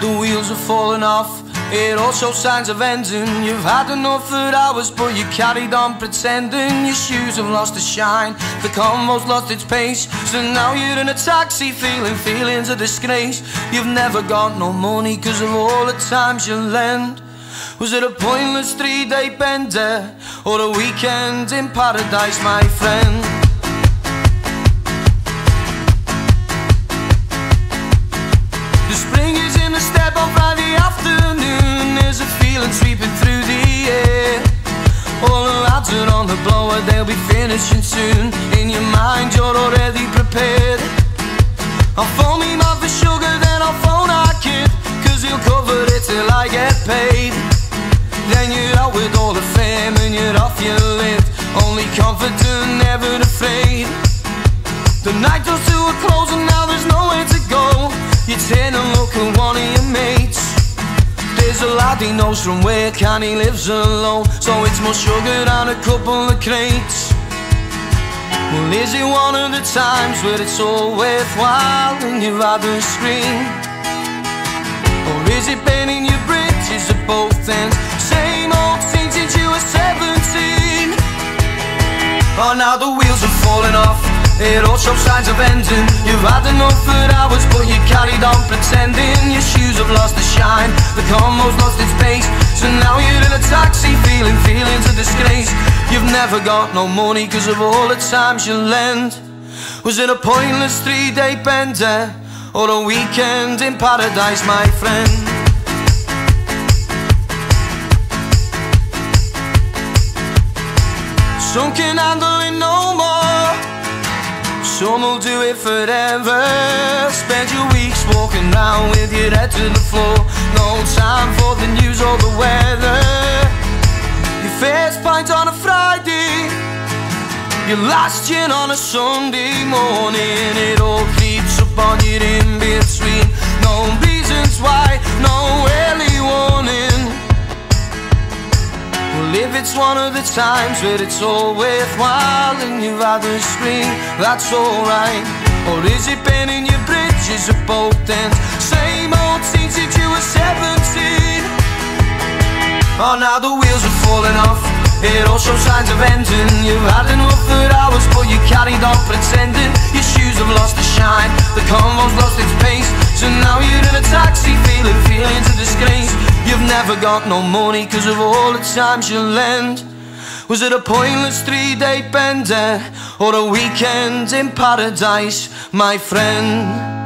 the wheels are falling off. It all shows signs of ending. You've had enough for hours, but you carried on pretending. Your shoes have lost their shine, the convo's lost its pace. So now you're in a taxi, feeling feelings of disgrace. You've never got no money, cause of all the times you lend. Was it a pointless three day bender, or a weekend in paradise, my friend? The spring step on Friday afternoon. There's a feeling sweeping through the air. All the lads are on the blower, they'll be finishing soon. In your mind, you're already prepared. I'll phone me mother sugar, then I'll phone our kid. Cause he'll cover it till I get paid. Then you're out with all the fame and you're off your lift. Only confident, never afraid. The night doors to a close now there's nowhere to go. You turn and look at There's a lad he knows from where can he lives alone. So it's more sugar and a couple of crates. Well, is it one of the times where it's all worthwhile and you'd rather scream? Or is it bending your bridges at both ends? Same old scene since you were 17. Oh, now the wheels are falling off. It all shows signs of ending. You've had enough for hours, but you carried on pretending. Your shoes So now you're in a taxi, feeling feelings of disgrace. You've never got no money cause of all the times you lend. Was it a pointless three day bender, or a weekend in paradise, my friend? Some can handle it no more. Some will do it forever. Spend your weeks walking round with your head to the floor. First pint on a Friday. Your last gin on a Sunday morning. It all creeps up on you in between. No reasons why, no early warning. Well, if it's one of the times where it's all worthwhile and you'd rather scream, that's alright. Or is it bending your bridges at both ends? Same old scene since you were 17. Oh, now the wheels are falling off. It all shows signs of ending. You've had enough for hours, but you carried on pretending. Your shoes have lost their shine, the convo's lost its pace. So now you're in a taxi, feeling feelings of disgrace. You've never got no money cause of all the times you lend. Was it a pointless three day bender or a weekend in paradise, my friend?